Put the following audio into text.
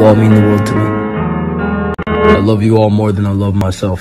You all mean the world to me. I love you all more than I love myself.